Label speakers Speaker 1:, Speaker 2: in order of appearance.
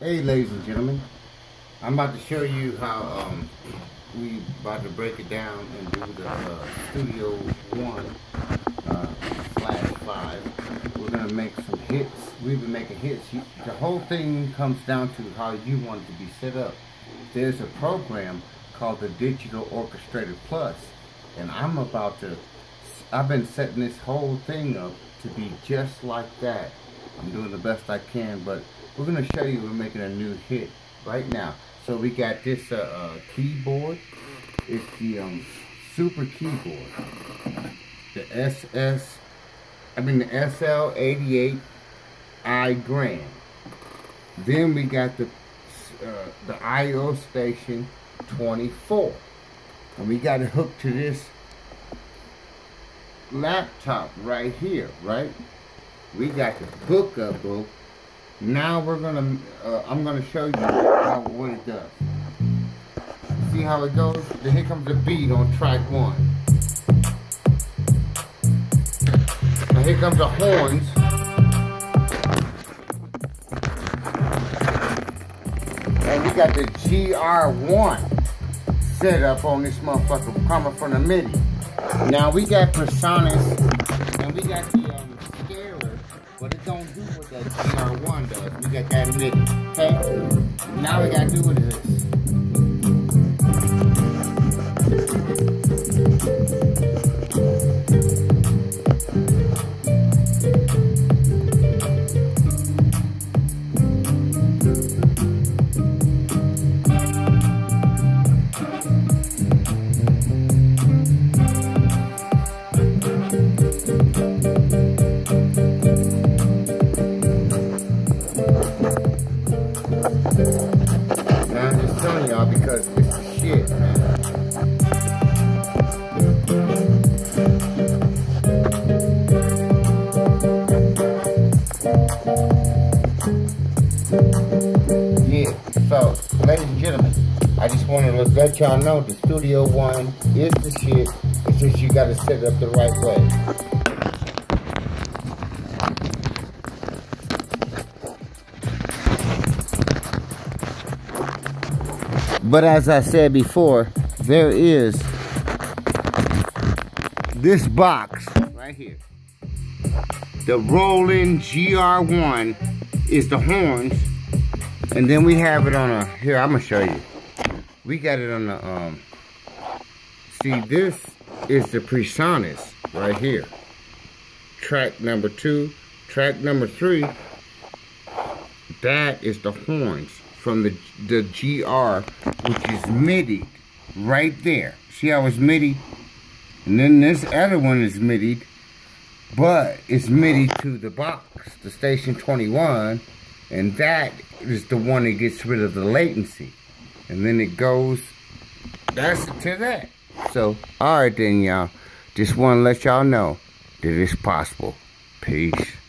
Speaker 1: Hey ladies and gentlemen, I'm about to show you how um, we about to break it down and do the uh, Studio One uh, slash five. We're gonna make some hits. We've been making hits. The whole thing comes down to how you want it to be set up. There's a program called the Digital Orchestrator Plus, and I'm about to. I've been setting this whole thing up to be just like that. I'm doing the best I can, but we're gonna show you we're making a new hit right now. So we got this uh, uh, keyboard. It's the um, Super Keyboard. The SS, I mean the SL88 I Grand. Then we got the uh, the IO Station 24. And we got it hooked to this laptop right here, right? We got the book up, bro. Now we're gonna, uh, I'm gonna show you how, what it does. See how it goes? Then here comes the beat on track one. Now here comes the horns. And we got the GR1 set up on this motherfucker coming from the MIDI. Now we got PreSonus TR1 does. We got that in it. Okay? Now we gotta do what it is. Yeah, so, ladies and gentlemen, I just wanted to let y'all know the Studio One is the shit. It's just you gotta set it up the right way. But as I said before, there is this box right here. The Roland GR1 is the horns. And then we have it on a, here, I'm gonna show you. We got it on the, um, see this is the PreSonus right here. Track number two, track number three, that is the horns from the the GR, which is MIDI right there. See how it's MIDI? And then this other one is MIDI, but it's MIDI to the box, the Station 21, and that is the one that gets rid of the latency. And then it goes, that's to that. So, alright then y'all, just want to let y'all know that it's possible. Peace.